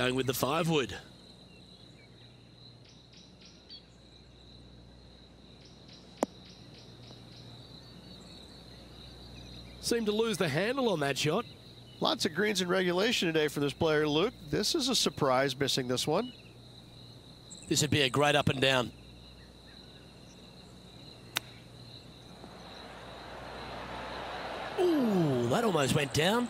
Going with the five wood. Seemed to lose the handle on that shot. Lots of greens in regulation today for this player, Luke. This is a surprise missing this one. This would be a great up and down. Ooh, that almost went down.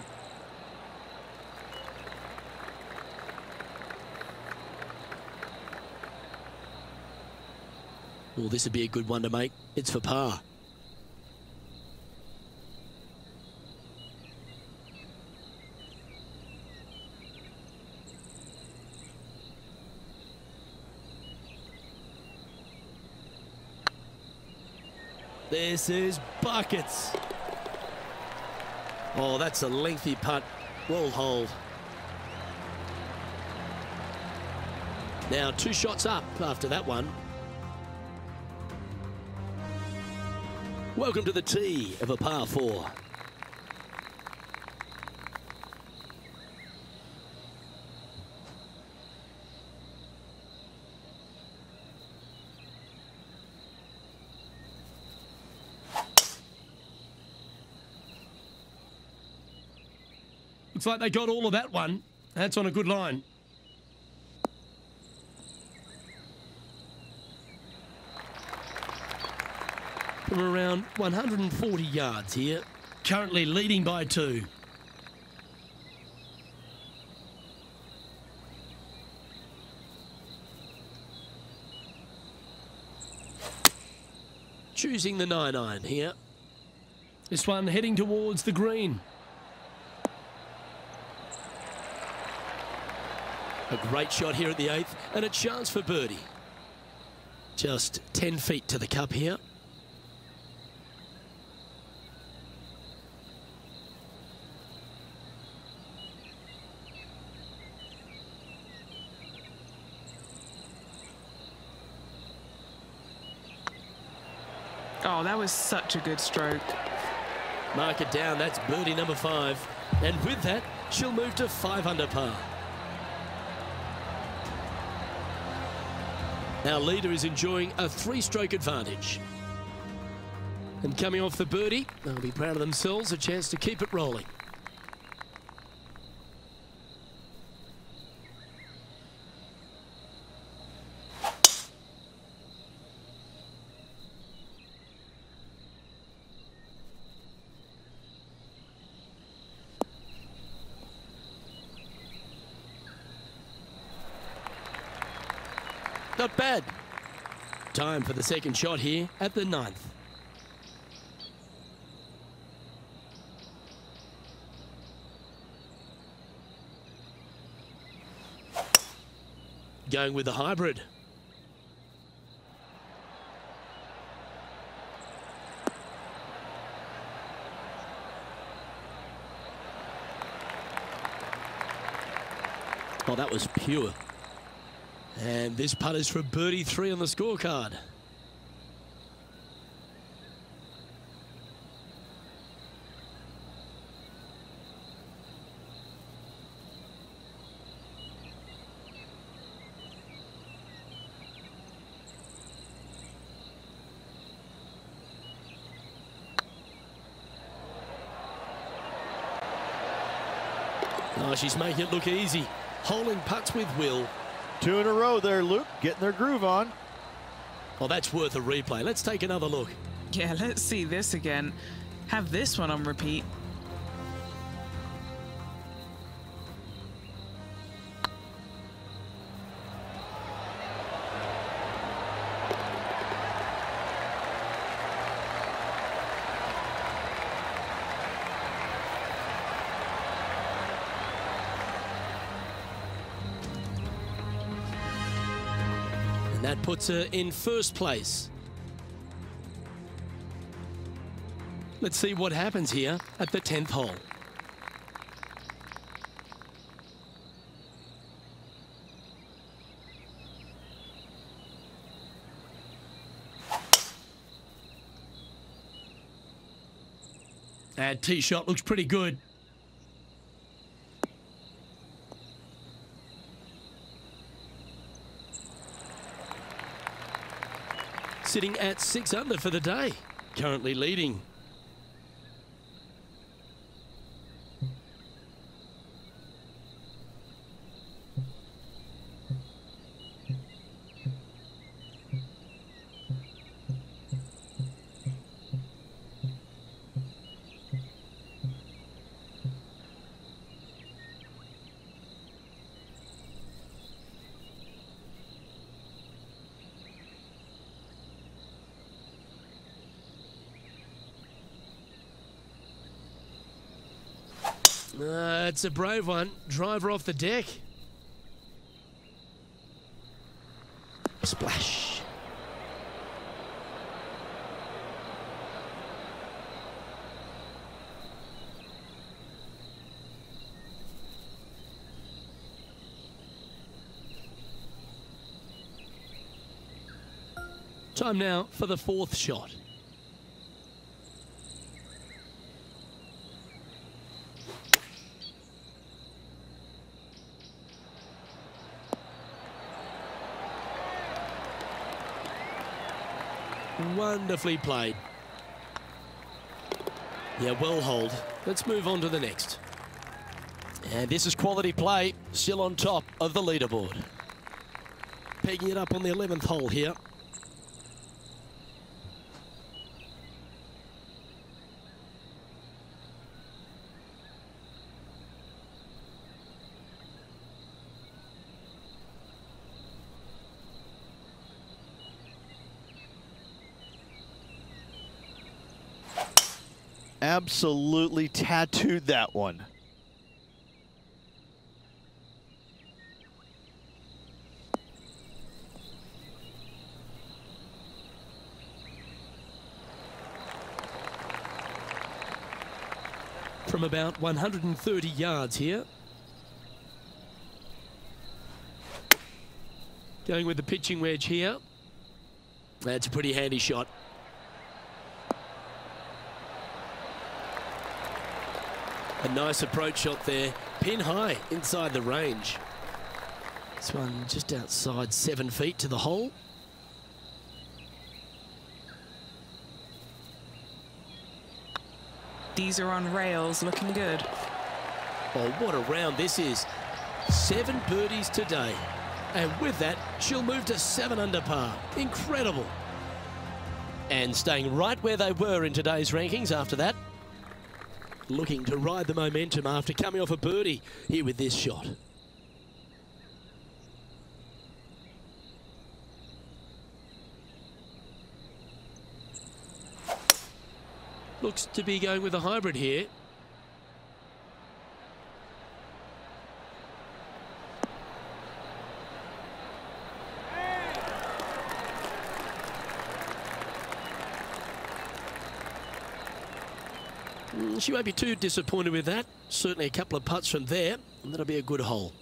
Well, this would be a good one to make. It's for par. This is buckets. Oh, that's a lengthy putt. Well holed. Now two shots up after that one. Welcome to the tee of a par four. Looks like they got all of that one. That's on a good line. From around 140 yards here. Currently leading by two. Choosing the 9 iron here. This one heading towards the green. A great shot here at the eighth and a chance for birdie. Just 10 feet to the cup here. Oh, that was such a good stroke. Mark it down. That's birdie number five. And with that, she'll move to five under par. Our leader is enjoying a three-stroke advantage. And coming off the birdie, they'll be proud of themselves, a chance to keep it rolling. Not bad. Time for the second shot here at the ninth. Going with the hybrid. Oh, that was pure. And this putt is for birdie three on the scorecard. Oh, she's making it look easy. Holding putts with will. Two in a row there, Luke, getting their groove on. Well, that's worth a replay. Let's take another look. Yeah, let's see this again. Have this one on repeat. And that puts her in first place. Let's see what happens here at the 10th hole. That tee shot looks pretty good. Sitting at six under for the day, currently leading. Uh, it's a brave one. Driver off the deck. Splash. Time now for the fourth shot. Wonderfully played. Yeah, well holed. Let's move on to the next. And this is quality play, still on top of the leaderboard. Pegging it up on the 11th hole here. Absolutely tattooed that one. From about 130 yards here. Going with the pitching wedge here. That's a pretty handy shot. A nice approach shot there. Pin high inside the range. This one just outside seven feet to the hole. These are on rails, looking good. Oh, what a round this is. Seven birdies today. And with that, she'll move to seven under par. Incredible. And staying right where they were in today's rankings after that. Looking to ride the momentum after coming off a birdie here with this shot. Looks to be going with a hybrid here. Mm, she won't be too disappointed with that. Certainly a couple of putts from there, and that'll be a good hole.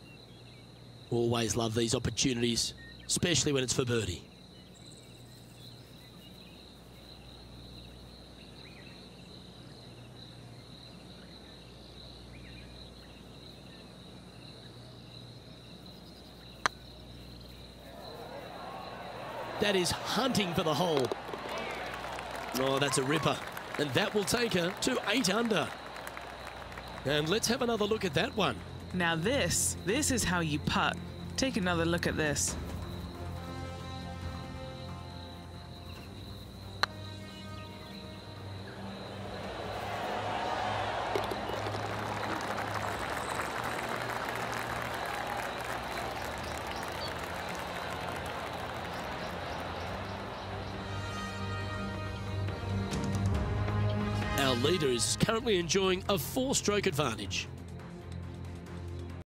Always love these opportunities, especially when it's for birdie. That is hunting for the hole. Oh, that's a ripper. And that will take her to eight under. And let's have another look at that one. Now this, this is how you putt. Take another look at this. Leader is currently enjoying a four-stroke advantage.